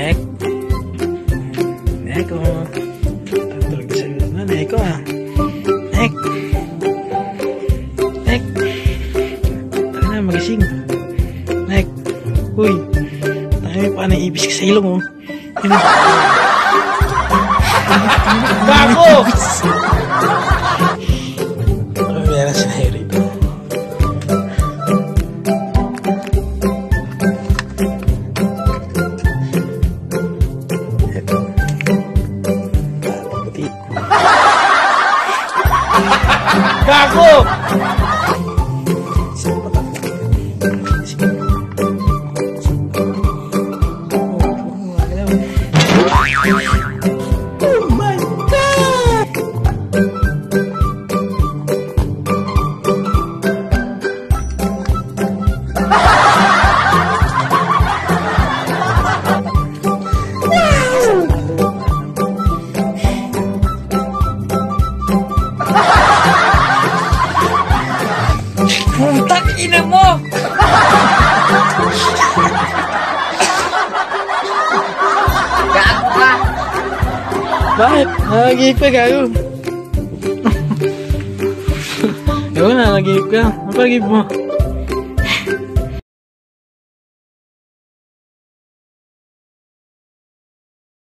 Nek. Neko. Tatawag sa iyo na Neko ha. Nek. Nek. Tara na, magising. Nek. Uy. Tayo pa na ibis ka sa ilong oh. Gago! Gago! Oh ina mo! Gago ka! Bakit? Nagagihip ka, gago. Gago na, nagagihip ka. Ano pa mo?